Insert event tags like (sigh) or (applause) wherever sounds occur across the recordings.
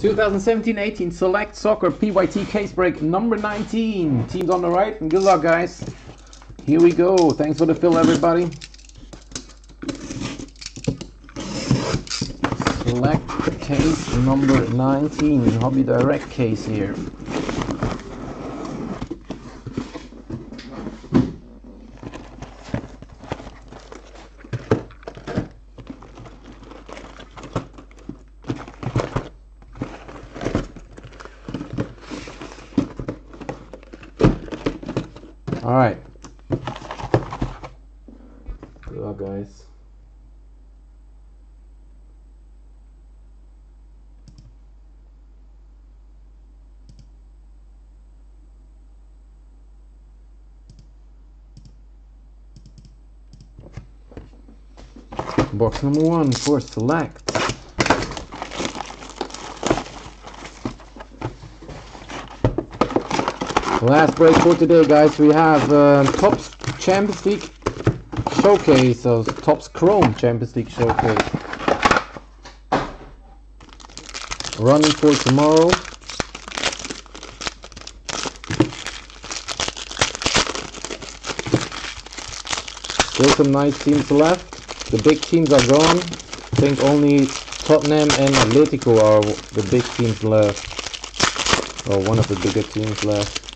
2017-18 Select Soccer PYT case break number 19. Teams on the right, and good luck, guys. Here we go. Thanks for the fill, everybody. Select case number 19, Hobby Direct case here. All right. Good luck, guys. Box number one for select. Last break for today, guys. We have uh, Topps Champions League Showcase, so Topps Chrome Champions League Showcase. Running for tomorrow. Still some nice teams left. The big teams are gone. I think only Tottenham and Atletico are the big teams left. Or one of the bigger teams left.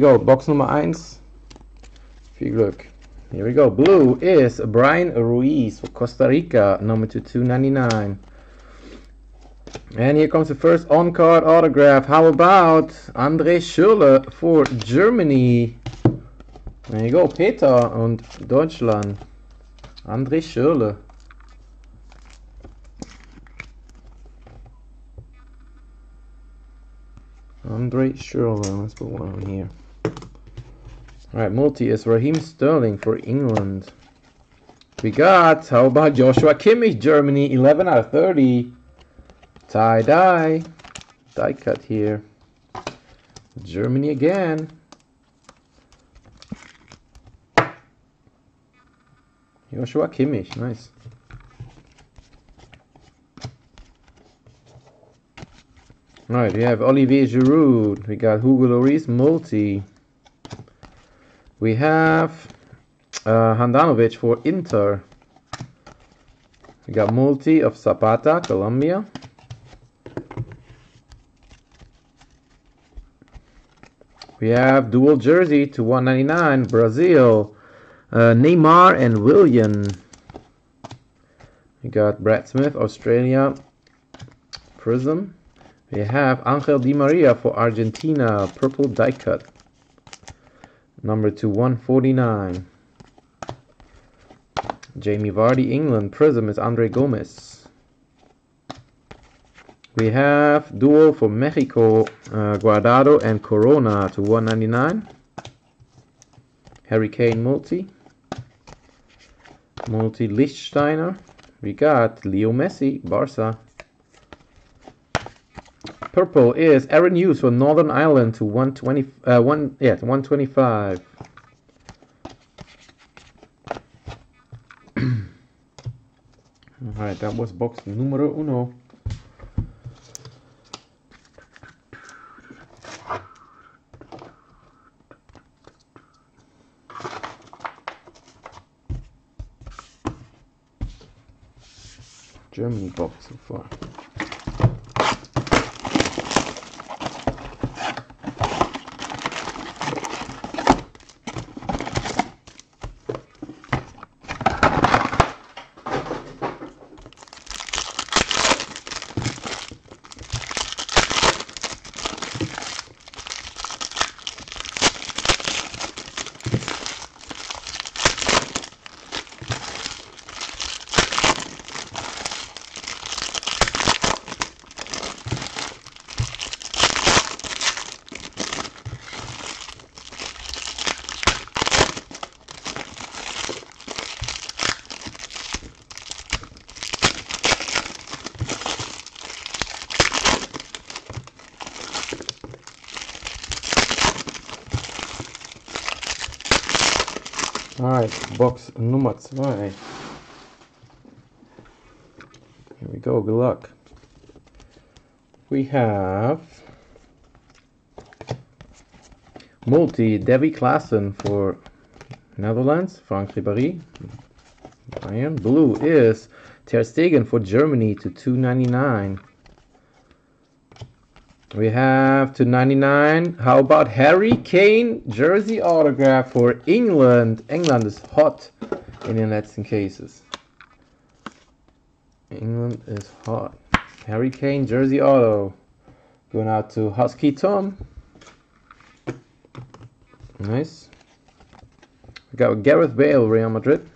Go. Box nummer 1. Viel Glück. Here we go. Blue is Bryan Ruiz for Costa Rica, number to 299. And here comes the first on-card autograph. How about Andre Schürrle for Germany? There you go, Peter und Deutschland. Andre Schürrle. Andre Schürrle, let's put one on here. Alright, multi is Raheem Sterling for England. We got, how about Joshua Kimmich, Germany, 11 out of 30. Tie-dye. Die cut here. Germany again. Joshua Kimmich, nice. Alright, we have Olivier Giroud. We got Hugo Lloris, multi. We have uh, Handanovic for Inter. We got multi of Zapata, Colombia. We have dual jersey to 199, Brazil. Uh, Neymar and Willian. We got Brad Smith, Australia. Prism. We have Angel Di Maria for Argentina, purple die cut. Number to 149. Jamie Vardy, England, Prism is Andre Gomes. We have duo for Mexico, uh, Guardado and Corona to 199. Harry Kane multi. Multi Lichtsteiner. We got Leo Messi, Barca. Purple is Aaron Hughes for Northern Ireland to 120 uh one yeah, 125. (clears throat) Alright, that was box numero uno. Germany box so far. Box Nummer 2. Here we go, good luck. We have multi Davy Klaassen for Netherlands, Franck Ribéry. Bayern. Blue is Ter Stegen for Germany to 299. We have to 99. How about Harry Kane jersey autograph for England? England is hot in the letzten cases. England is hot. Harry Kane jersey auto going out to Husky Tom. Nice. We got Gareth Bale, Real Madrid.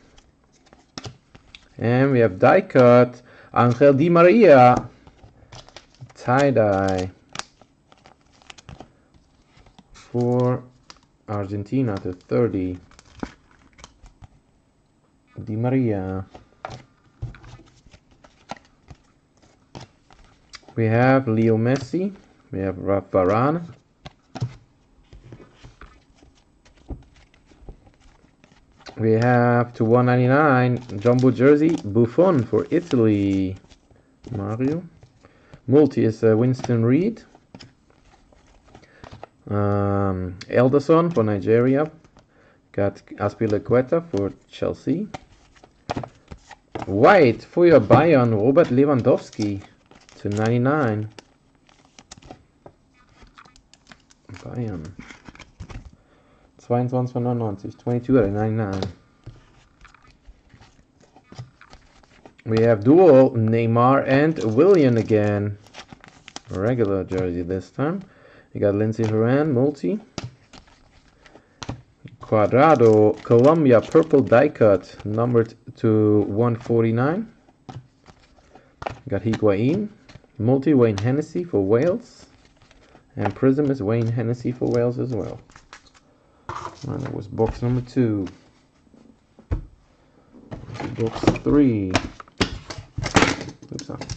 And we have die cut Angel Di Maria tie dye for Argentina to 30. Di Maria. We have Leo Messi. We have Raf Varane. We have to 199 jumbo jersey Buffon for Italy. Mario. Multi is uh, Winston Reid. Um, Elderson for Nigeria. Got Azpilicueta for Chelsea. White for your Bayern, Robert Lewandowski to 99. Bayern. 22 von 99, 22 out of 99. We have dual Neymar and Willian again. Regular jersey this time. You got Lindsey Horan, multi. Cuadrado, Colombia, purple die cut, numbered to 149. Got Higuain, multi Wayne Hennessy for Wales. And Prism is Wayne Hennessy for Wales as well. And that was box number two. Box three. Oops,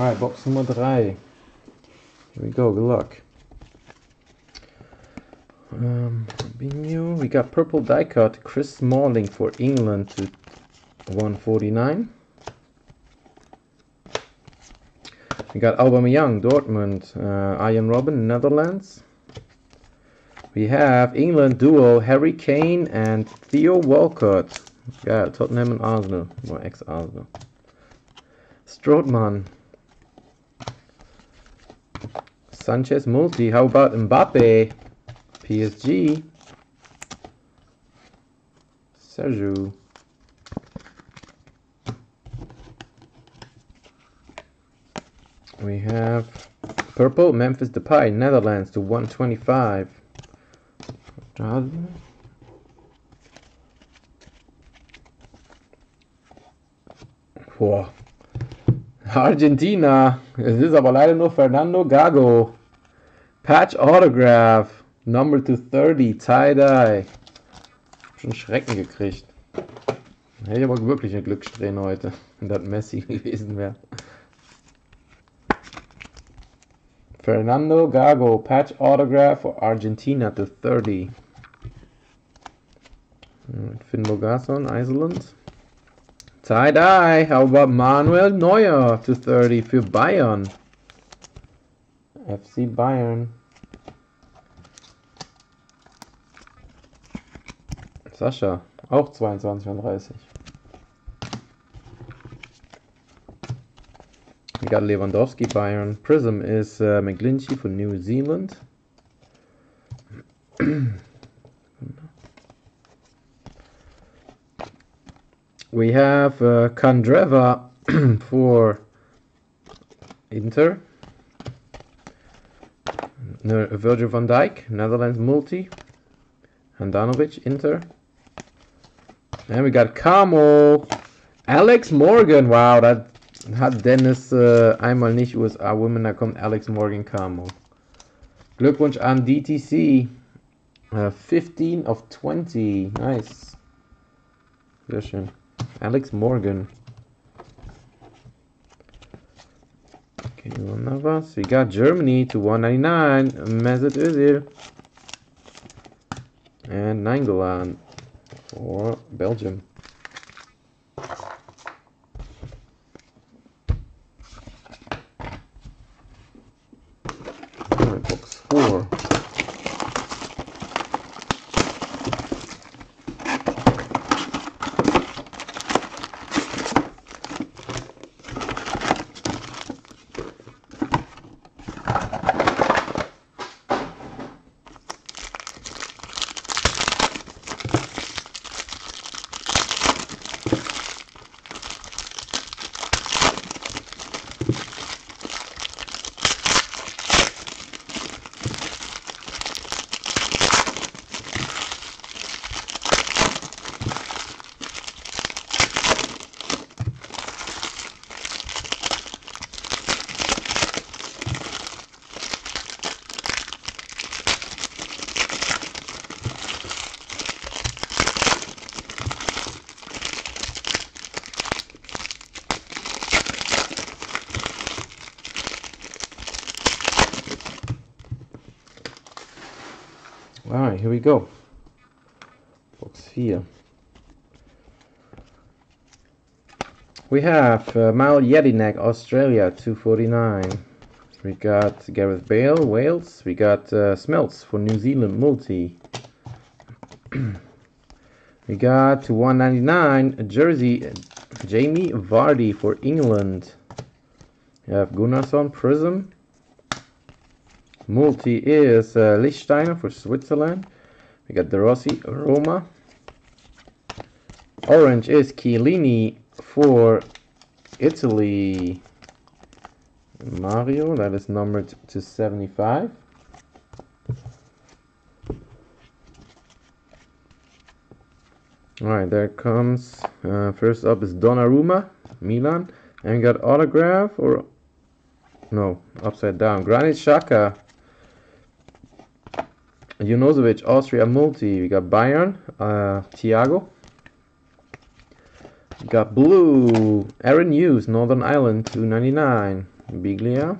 Alright, box nummer 3. Here we go, good luck. Um. We got purple die cut, Chris Smalling for England to 149. We got Aubameyang, Dortmund, uh, Arjen Robben, Netherlands. We have England duo Harry Kane and Theo Walcott. Yeah, Tottenham and Arsenal, or ex-Arsenal. Strootman, Sanchez multi. How about Mbappe? PSG. Sergio. We have purple Memphis Depay, Netherlands to 125. Boah. Argentina. Es ist aber leider Fernando Gago. Patch Autograph. Number to 30. Tie-Dye. Schon Schrecken gekriegt. Hätte ich aber wirklich eine Glückssträhne heute, (laughs) wenn das Messi (laughs) gewesen wäre. Fernando Gago. Patch Autograph for Argentina to 30. Finn Bogason, Iceland. Tie-dye. How about Manuel Neuer to 30 für Bayern? FC Bayern. Sascha, auch 22 und 30. We got Lewandowski, Bayern. Prism ist äh, uh, McGlinchey von New Zealand. (clears throat) We have uh, Kandreva (clears throat) for Inter. Virgil van Dijk, Netherlands multi. Handanovic, Inter. And we got Camo. Alex Morgan. Wow, that hat Dennis äh, einmal nicht USA Women. Da kommt Alex Morgan Camo. Glückwunsch an DTC. Uh, 15 of 20. Nice. Sehr schön. Alex Morgan. Okay, Navas. We got Germany to 199. Mesut Özil. And Nainggolan for Belgium. Alright, box four. Alright, here we go. Box 4. We have uh, Mal Jedinak, Australia, 249. We got Gareth Bale, Wales. We got uh, Smeltz for New Zealand, multi. (clears throat) we got to 199 Jersey, Jamie Vardy for England. We have Gunnarsson, Prism. Multi is uh, Lichtsteiner for Switzerland. We got De Rossi, Roma. Orange is Chiellini for Italy. Mario, that is numbered to 75. Alright, there comes. Uh, first up is Donnarumma, Milan. And got autograph or. No, upside down. Granit Xhaka, Junuzovic, Austria multi. We got Bayern, uh, Thiago. We got blue, Aaron Hughes, Northern Ireland, 299. Biglia.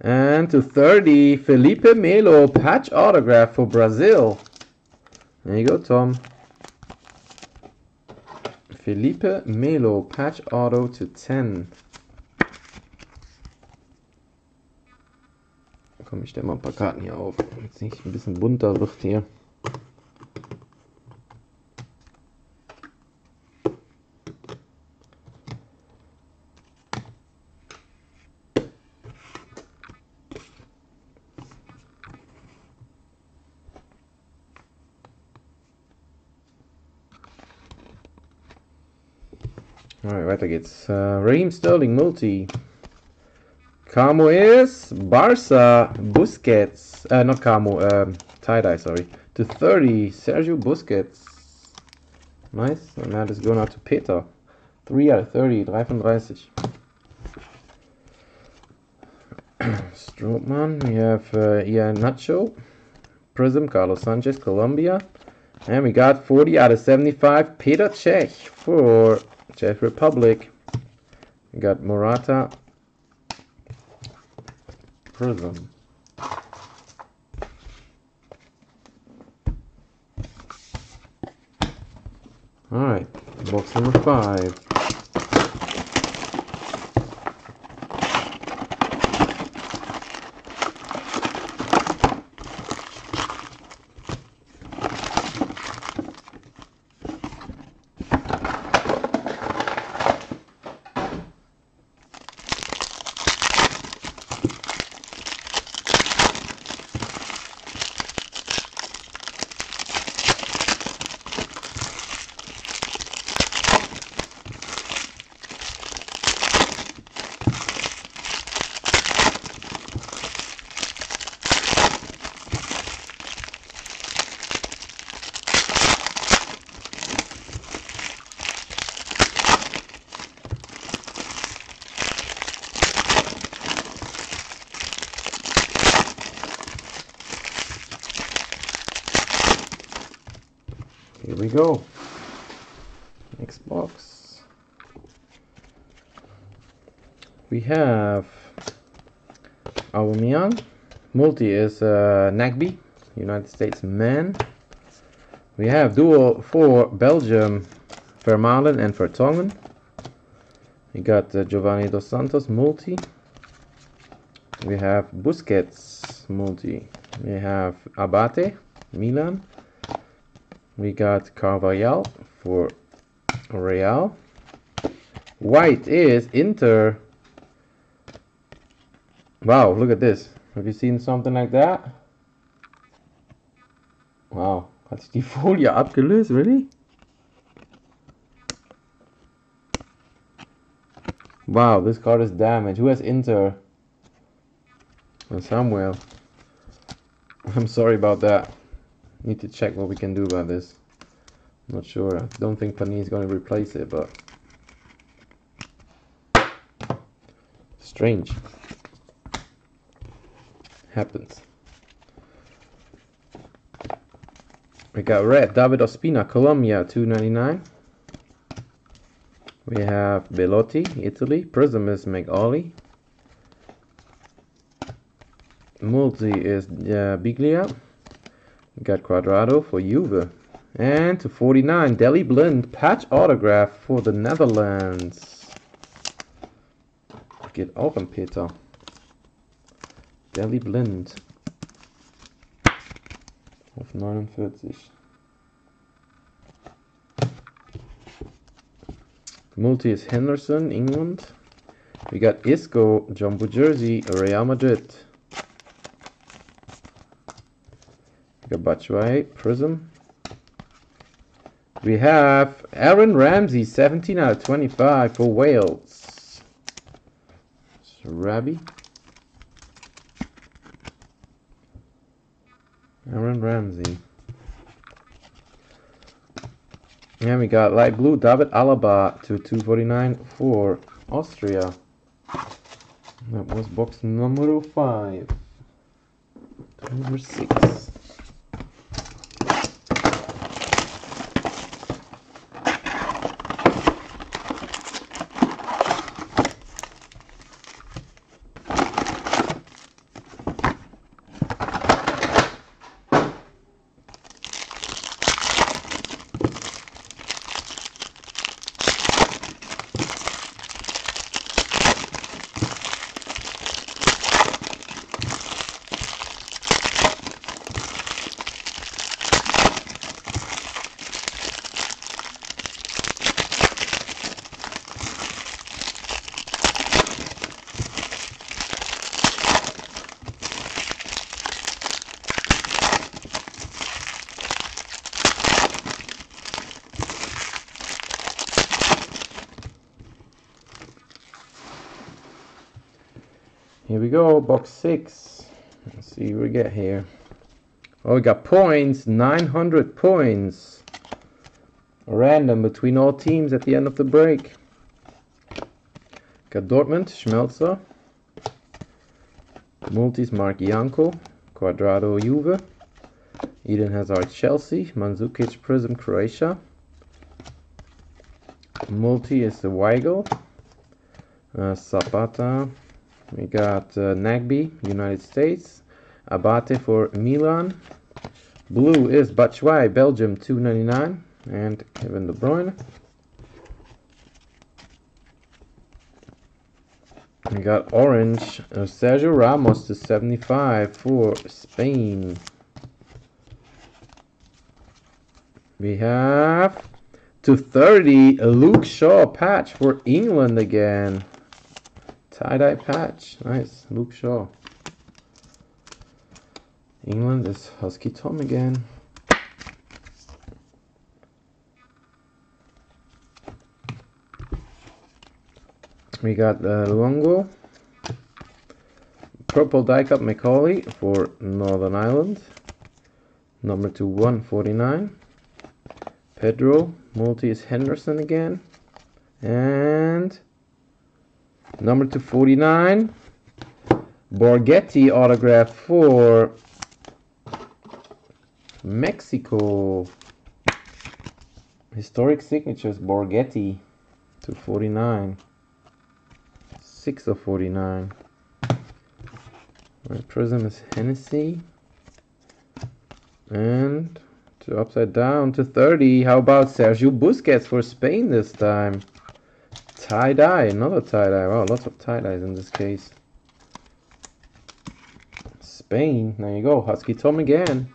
And to 30, Felipe Melo, patch autograph for Brazil. There you go, Tom. Felipe Melo, patch auto to 10. Komm, ich stelle mal ein paar Karten hier auf, damit es nicht ein bisschen bunter wird hier. Alright, weiter geht's. Uh, Raheem Sterling Multi. Camo is Barca Busquets. Uh, not Camo, um, tie-dye, sorry. To 30, Sergio Busquets. Nice. And that is going out to Peter. 3 out of 30, 35. (clears throat) Strootman, we have uh, Ian Nacho. Prism, Carlos Sanchez, Colombia. And we got 40 out of 75, Peter Cech for Czech Republic. We got Morata. Prism. Alright, box number five. Go. Next box. We have Aubameyang. Multi is uh, Nagbe, United States man. We have dual for Belgium, Vermaelen and Vertonghen. We got uh, Giovanni Dos Santos multi. We have Busquets multi. We have Abate, Milan. We got Carvajal for Real. White is Inter. Wow, look at this. Have you seen something like that? Wow, hat sich die Folie abgelöst, really? Wow, this card is damaged. Who has Inter? Samuel. I'm sorry about that. Need to check what we can do about this. I'm not sure. I don't think Panini is going to replace it, but... Strange. Happens. We got red, David Ospina, Colombia, 299. We have Belotti, Italy. Prism is McAuley. Multi is uh, Biglia. We got Cuadrado for Juve. And to 49, Daley Blind patch autograph for the Netherlands. Auch im Peter. Daley Blind. Auf 49. Multi is Henderson, England. We got Isco, Jumbo Jersey, Real Madrid. Batshuayi, Prism. We have Aaron Ramsey, 17 out of 25 for Wales. Rabbi. Aaron Ramsey. And we got light blue David Alaba to 249 for Austria. That was box number 5. Number 6. Go, box six. Let's see we get here. Oh, we got points, 900 points. Random between all teams at the end of the break. Got Dortmund, Schmelzer. Multis, Marc Janko. Cuadrado, Juve. Eden Hazard, Chelsea. Mandzukic, Prism, Croatia. Multi is the Weigel. Uh, Zapata, we got uh, Nagbe, United States. Abate for Milan. Blue is Batshuayi, Belgium, 2.99, and Kevin De Bruyne. We got orange, uh, Sergio Ramos to 75 for Spain. We have to 30, Luke Shaw patch for England again. Tie-dye patch. Nice. Luke Shaw. England is Husky Tom again. We got uh, Luongo. Purple die cut McAuley for Northern Ireland. Number to 149. Pedro. Multi is Henderson again. And Number to 49. Borgetti autograph for Mexico. Historic signatures, Borgetti to 49. 6 of 49. Right, Prism is Hennessy. And to upside down to 30. How about Sergio Busquets for Spain this time? Tie-dye, another tie-dye. Wow, lots of tie-dyes in this case. Spain, there you go. Husky Tom again.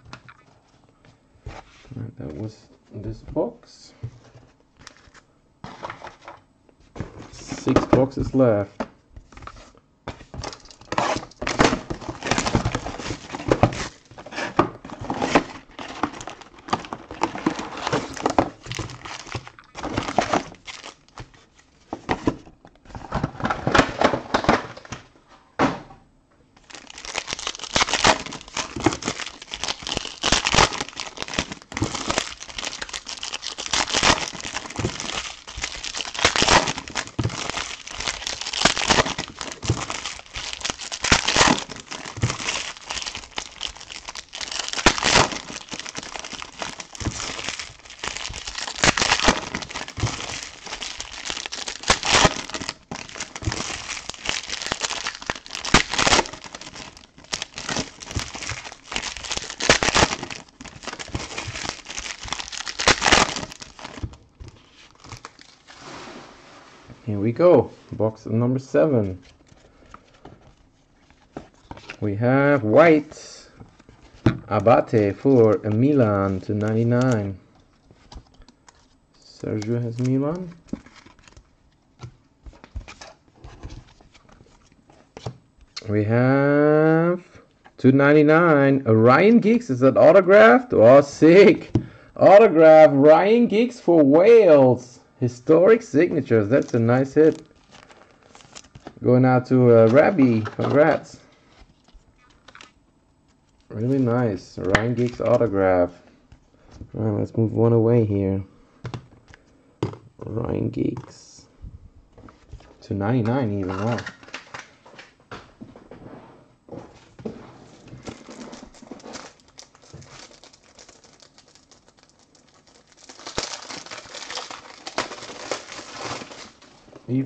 Right, that was this box. Six boxes left. Here we go, box number seven. We have white Abate for Milan to 99. Sergio has Milan. We have 299. Ryan Giggs. Is that autographed? Oh, sick. Autograph Ryan Giggs for Wales. Historic signatures. That's a nice hit. Going out to uh, Rabbi. Congrats. Really nice. Ryan Giggs autograph. Alright, let's move one away here. Ryan Giggs. To 99 even. Wow.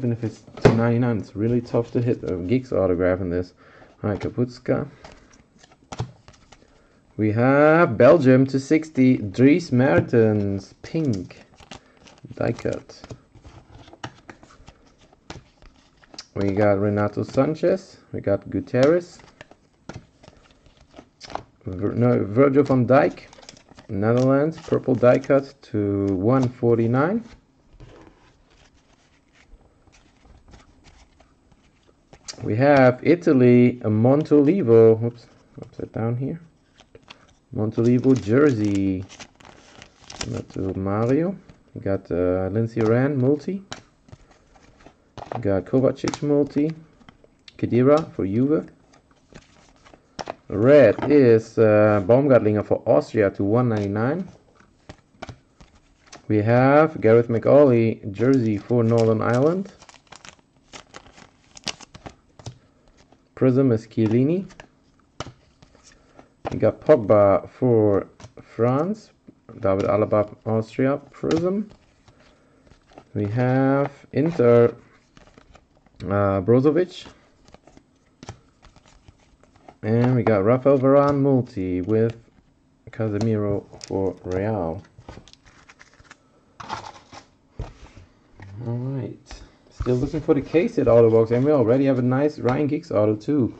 Even if it's 299 it's really tough to hit a Geek's autograph in this alright Kaputska we have Belgium to 60 Dries Mertens pink die cut. We got Renato Sanchez we got Gutierrez. Vir no, Virgil van Dijk Netherlands purple die cut to 149 We have Italy, Montolivo, whoops, upside down here. Montolivo jersey. To Mario. We got uh, Lindsey Rand multi. We got Kovacic multi. Khedira for Juve. Red is uh, Baumgartlinger for Austria to 199. We have Gareth McAuley jersey for Northern Ireland. Prism is Chiellini. We got Pogba for France. David Alaba, Austria, Prism. We have Inter uh, Brozovic. And we got Rafael Varane multi with Casemiro for Real. Alright. Still looking for the case at auto box, and we already have a nice Ryan Giggs auto too.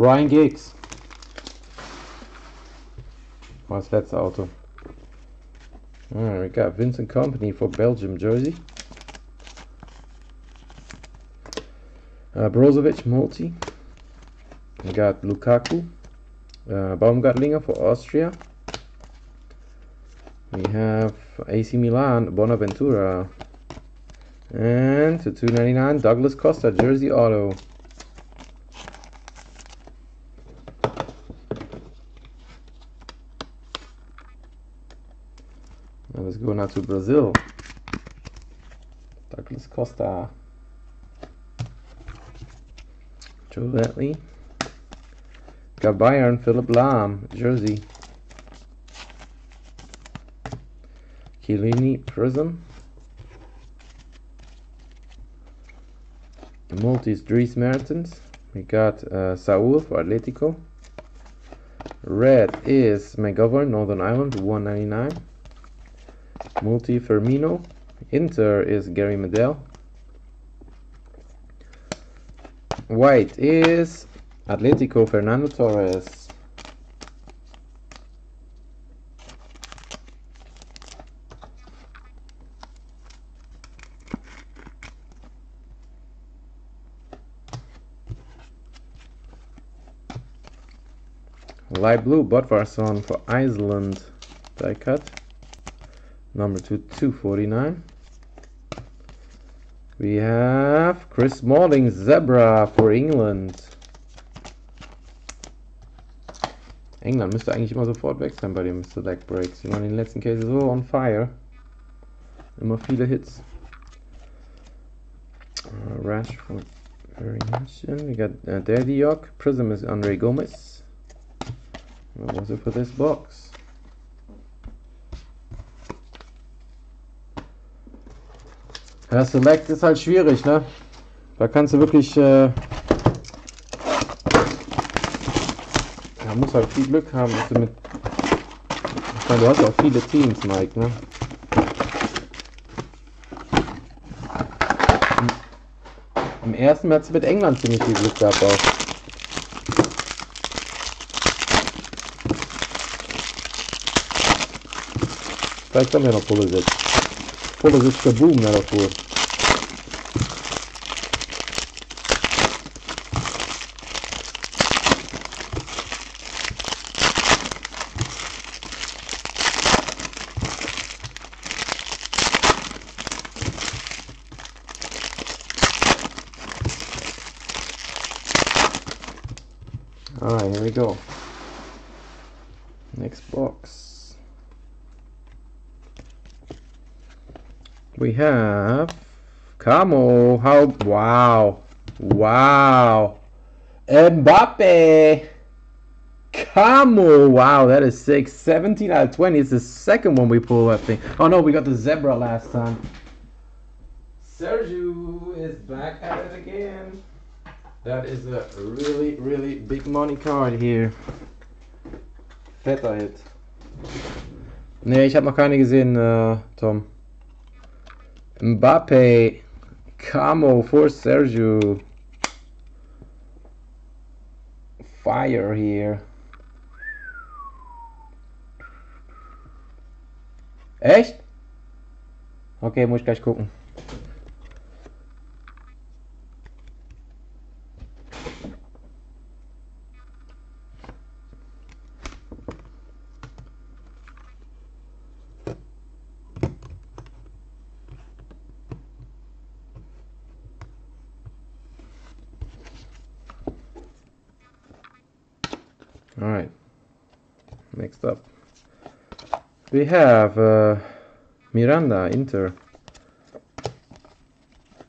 Ryan Giggs. War das letzte Auto. Alright, we got Vincent Kompany for Belgium jersey. Uh, Brozovic multi. We got Lukaku. Uh, Baumgartlinger for Austria. We have AC Milan, Bonaventura. And to 299 Douglas Costa, Jersey Auto. Now let's go now to Brazil. Douglas Costa. Joe Bentley. Got Bayern, Philipp Lahm, Jersey. Chiellini, Prism. The multis, Dries Mertens. We got uh, Saul for Atletico. Red is McGovern, Northern Ireland, 199. Multi Firmino. Inter is Gary Medel. White is Atletico Fernando Torres. Light blue Bodvarsson for Iceland die cut. Number two, 249. We have Chris Smalling Zebra for England. England müsste eigentlich immer sofort weg sein bei dem Select Breaks. Die waren in den letzten Cases so on fire. Immer viele Hits. Uh, Rashford variation. We got uh, Daddy York. Prism is Andre Gomes. What was it for this box? Ja, Select ist halt schwierig, ne? Da kannst du wirklich, äh, ja, muss halt viel Glück haben, dass du mit, ich meine, du hast ja auch viele Teams, Mike, ne? Im, ersten Mal mit England ziemlich viel Glück gehabt auch. Vielleicht haben wir noch Pulisic. Pulisic für Boom, ne, davor. Alright, here we go. Next box. We have Camo. How wow. Wow. Mbappe. Camo. Wow, that is sick. 17 out of 20. It's the second one we pull, I think. Oh no, we got the zebra last time. Sergio is back at it again. That is a really, really big money card here. Fetter Hit. Nee, ich habe noch keine gesehen, äh, Tom. Mbappe. Camo for Sergio. Fire here. Echt? Okay, muss ich gleich gucken. All right. Next up, we have uh, Miranda Inter.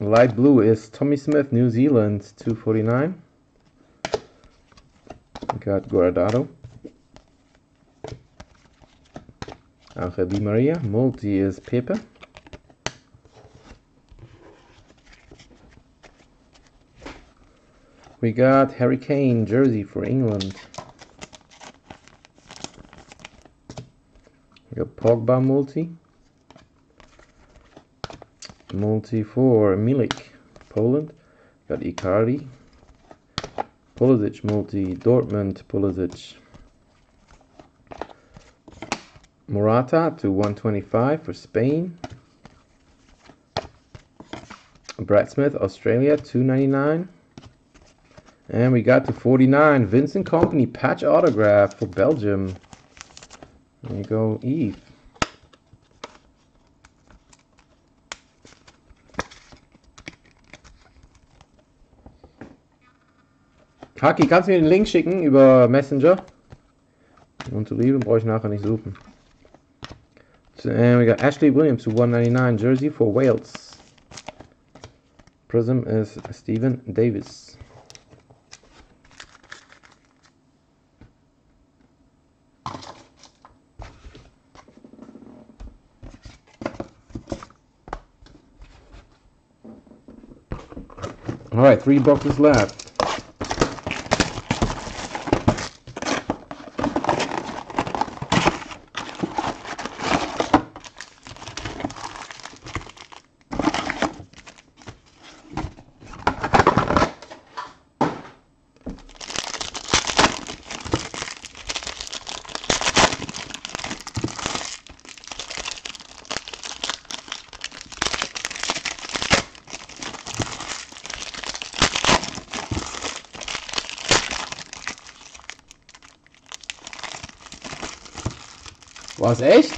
Light blue is Tommy Smith, New Zealand, 249. We got Guardado. Angel Di Maria. Multi is Pepe. We got Harry Kane, jersey for England. We got Pogba multi. Multi for Milik, Poland. Got Icardi. Pulisic multi, Dortmund, Pulisic. Morata to 125 for Spain. Brad Smith, Australia, 299. And we got to 49, Vincent Kompany patch autograph for Belgium. There you go, Eve. Haki, kannst du mir den Link schicken über Messenger? Und zu lieben brauche ich nachher nicht suchen. And we got Ashley Williams to 199 jersey for Wales. Prism is Stephen Davis. All right, three boxes left. Was, echt?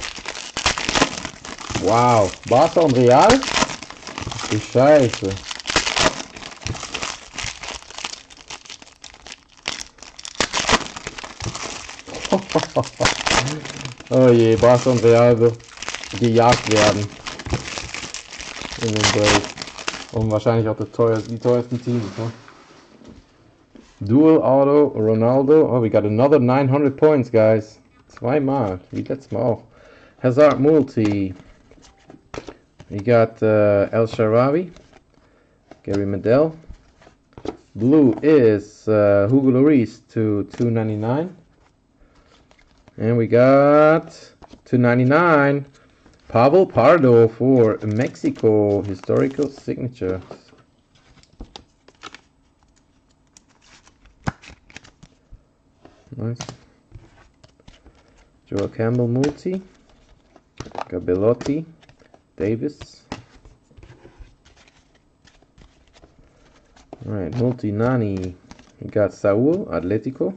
Wow. Barca und Real? Die Scheiße. (laughs) oh je, Barca und Real wird gejagt werden. In den Break. Und wahrscheinlich auch teuerste, die teuersten Teams. Ne? Dual Auto Ronaldo. Oh, we got another 900 points, guys. Zweimal, wie letztes Mal auch. Hazard Multi. We got uh, El Shaarawy. Gary Medel. Blue is uh, Hugo Lloris to 299. And we got 299 Pavel Pardo for Mexico historical signature. Nice. Joel Campbell multi. Gabelotti. Davis. Alright, multi Nani. We got Saul, Atletico.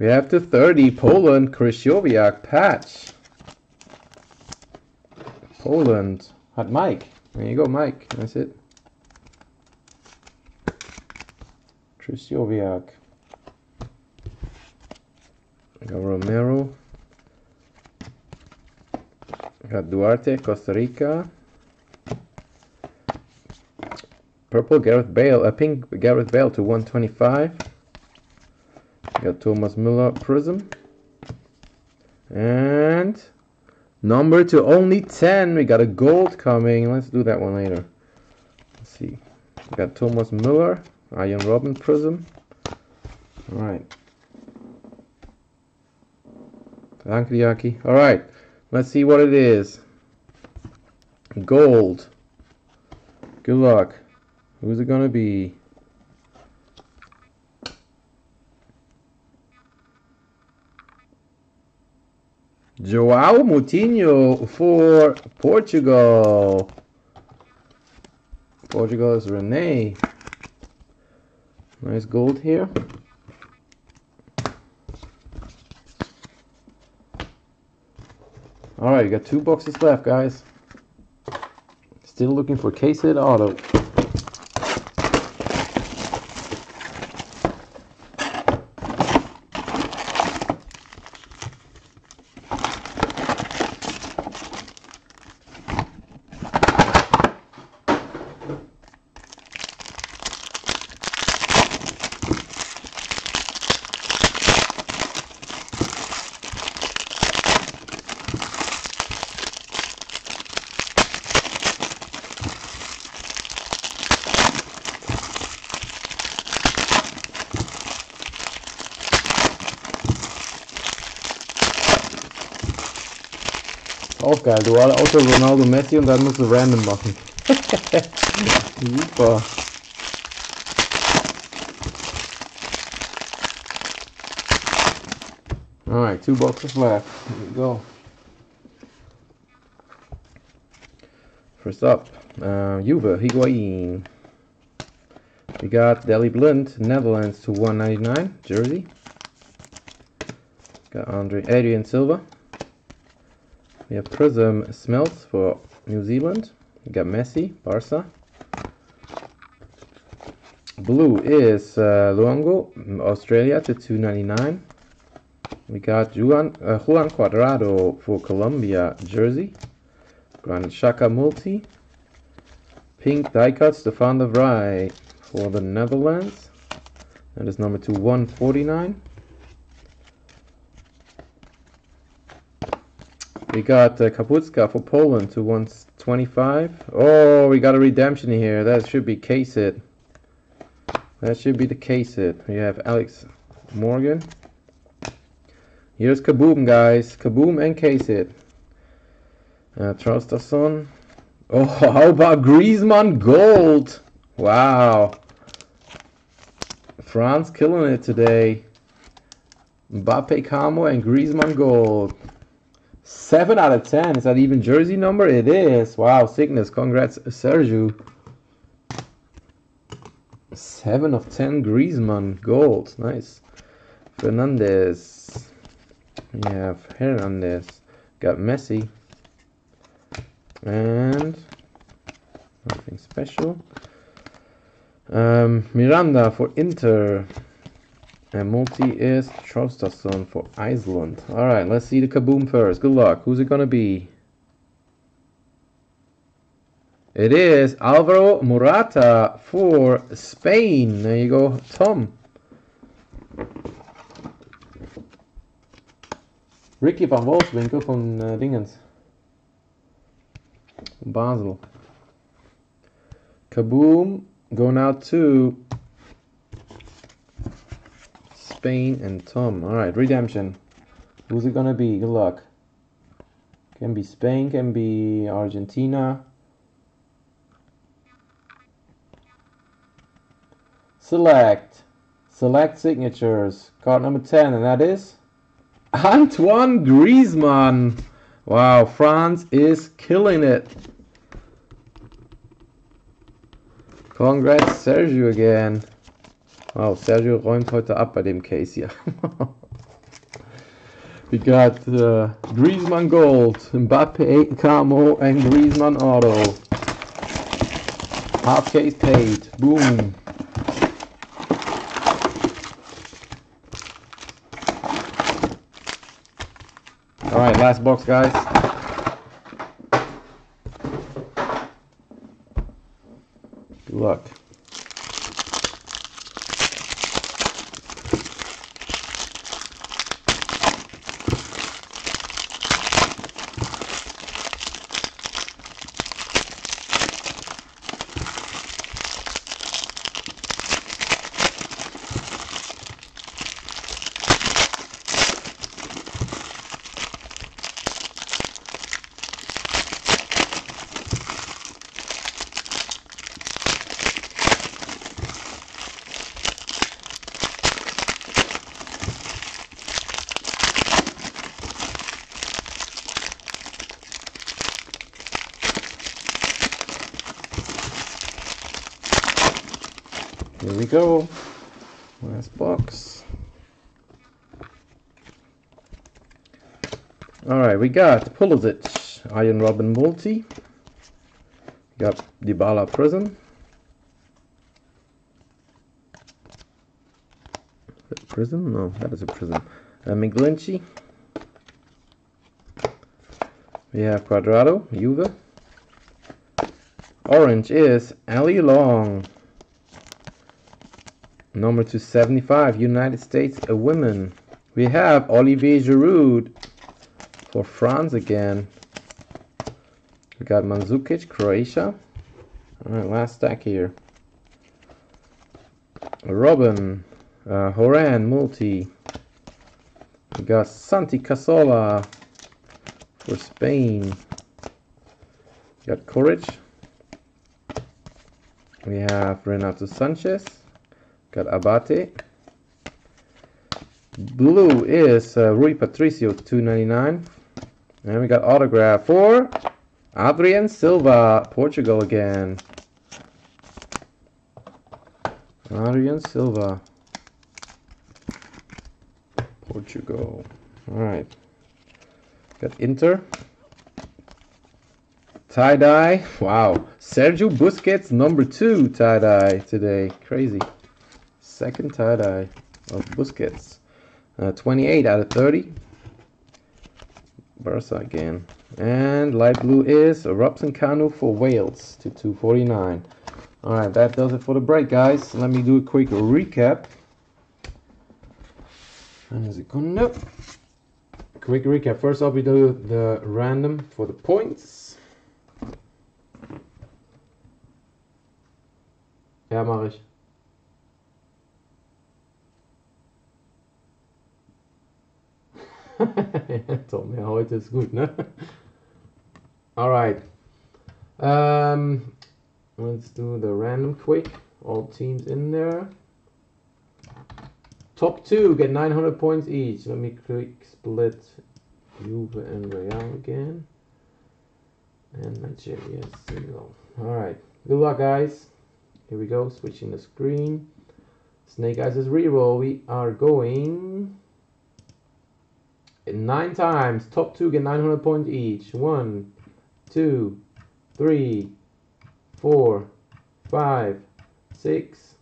We have to 30 Poland Krychowiak patch. Poland. Had Mike. There you go, Mike. That's it. Krychowiak. Got Romero. Got Duarte, Costa Rica. Purple Gareth Bale, a pink Gareth Bale to 125. Got Thomas Müller Prism. And number to only 10. We got a gold coming. Let's do that one later. Let's see. We got Thomas Müller, Arjen Robben Prism. Alright. Thank you, Alright. Let's see what it is. Gold. Good luck. Who's it gonna be? Joao Moutinho for Portugal. Portugal is Rene. Nice gold here. Alright, you got two boxes left, guys. Still looking for case hit auto. Geil, dual Auto, Ronaldo, Messi und dann musst du random machen. (laughs) Super. Alright, two boxes left. Here we go. First up, uh, Juve, Higuain. We got Daley Blind, Netherlands to 199, Jersey. Got Andre Adrien Silva, we have Prism Smeltz for New Zealand. We got Messi, Barca. Blue is uh, Luongo, Australia to 299. We got Juan, uh, Juan Cuadrado for Colombia, jersey. Granit Xhaka multi. Pink die cuts, Stefan de Vrij for the Netherlands. That is number to 149. We got uh, Kapustka for Poland to 125. Oh, we got a redemption here. That should be case it. That should be the case it. We have Alex Morgan. Here's Kaboom, guys. Kaboom and case it. Uh, Traustason. Oh, (laughs) how about Griezmann Gold? Wow. France killing it today. Mbappe Camo and Griezmann Gold. 7 out of 10. Is that even jersey number? It is. Wow, sickness. Congrats, Sergio. 7 of 10 Griezmann Gold. Nice. Fernandez. We have Hernandez. Got Messi. And nothing special. Um, Miranda for Inter. And multi is Traustason for Iceland. Alright, let's see the kaboom first. Good luck. Who's it gonna be? It is Alvaro Morata for Spain. There you go, Tom. Ricky van Wolfswinkel van uh, Dingens. Basel. Kaboom going out to Spain and Tom. Alright, redemption. Who's it gonna be? Good luck. Can be Spain, can be Argentina. Select. Select signatures. Card number 10, and that is Antoine Griezmann. Wow, France is killing it. Congrats, Sergio again. Wow, Sergio räumt heute ab bei dem Case hier. (laughs) we got uh, Griezmann Gold, Mbappe Camo, and Griezmann Auto. Half case paid. Boom. Alright, last box, guys. We go. Last box. Alright, we got Pulisic, Arjen Robben Multi. We got Dybala Prism. Prism? No, that is a prism. Uh, Miglinchi. We have Cuadrado, Juve. Orange is Allie Long. Number 275, United States, a women. We have Olivier Giroud for France again. We got Mandzukic, Croatia. Alright, last stack here. Robin, uh, Horan, multi. We got Santi Cazorla for Spain. We got Courage. We have Renato Sanches. Got Abate. Blue is uh, Rui Patricio, 299. And we got autograph for Adrien Silva, Portugal again. Adrien Silva, Portugal. All right. Got Inter. Tie-dye. Wow. Sergio Busquets, number two tie-dye today. Crazy. Second tie-dye of Busquets. Uh, 28 out of 30. Barca again. And light blue is Robson Kanu for Wales to 249. Alright, that does it for the break, guys. Let me do a quick recap. And is it going up? Quick recap. First off, we do the random for the points. Ja, mache ich. (laughs) Tom, ja, heute ist gut, ne? Alright. Um, let's do the random quick. All teams in there. Top two get 900 points each. Let me quick split Juve and Real again. And Nigeria single. Alright. Good luck, guys. Here we go. Switching the screen. Snake Eyes is reroll. We are going nine times. Top two get 900 points each. One, two, three, four, five, six,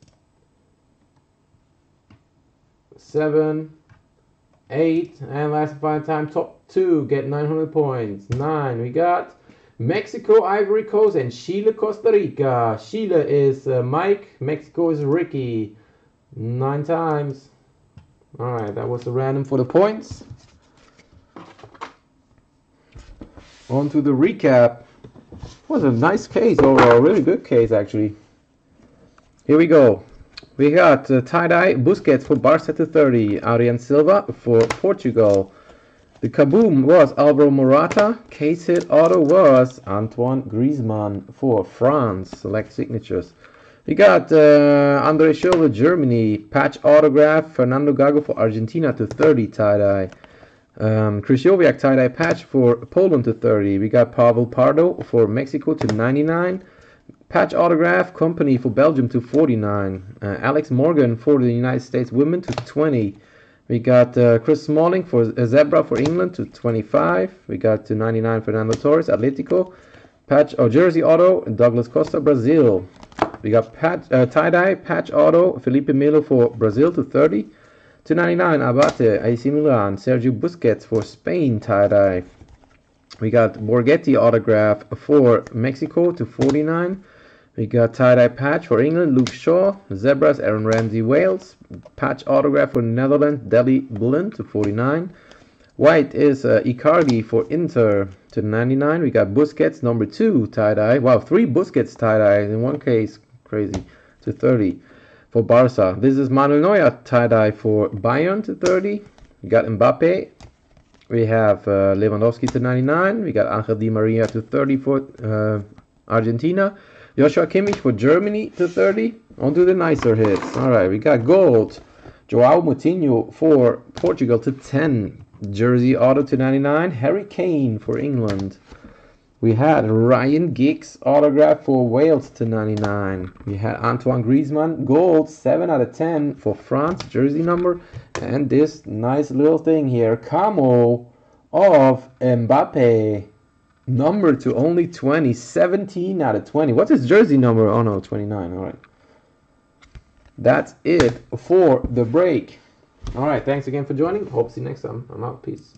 seven, eight, and last final time. Top two get 900 points. Nine. We got Mexico, Ivory Coast, and Chile, Costa Rica. Chile is uh, Mike. Mexico is Ricky. Nine times. All right, that was the random for the points. On to the recap. was a nice case overall, really good case actually. Here we go. We got uh, tie-dye Busquets for Barca to 30, Adrien Silva for Portugal. The kaboom was Alvaro Morata. Case hit auto was Antoine Griezmann for France. Select signatures. We got uh, Andre Schürrle, Germany. Patch autograph Fernando Gago for Argentina to 30 tie-dye. Um, Krychowiak tie-dye patch for Poland to 30. We got Pavel Pardo for Mexico to 99. Patch autograph Kompany for Belgium to 49. Uh, Alex Morgan for the United States women to 20. We got uh, Chris Smalling for uh, Zebra for England to 25. We got to 99 Fernando Torres, Atletico. Patch or oh, jersey auto Douglas Costa, Brazil. We got patch, uh, tie-dye patch auto Felipe Melo for Brazil to 30. 299 Abate, AC Milan, Sergio Busquets for Spain tie-dye. We got Borgetti autograph for Mexico to 49. We got tie-dye patch for England, Luke Shaw. Zebras, Aaron Ramsey, Wales. Patch autograph for Netherlands, Daley Blind to 49. White is uh, Icardi for Inter to 99. We got Busquets, number 2 tie-dye. Wow, three Busquets tie-dye in one case. Crazy. To 30 for Barca. This is Manuel Neuer tie-dye for Bayern to 30. We got Mbappe. We have uh, Lewandowski to 99. We got Angel Di Maria to 30 for uh, Argentina. Joshua Kimmich for Germany to 30. On to the nicer hits. All right, we got gold. Joao Moutinho for Portugal to 10. Jersey auto to 99. Harry Kane for England. We had Ryan Giggs autograph for Wales to 99. We had Antoine Griezmann gold 7 out of 10 for France jersey number. And this nice little thing here, camo of Mbappe. Number to only 20, 17 out of 20. What's his jersey number? Oh no, 29. All right. That's it for the break. All right. Thanks again for joining. Hope to see you next time. I'm out. Peace.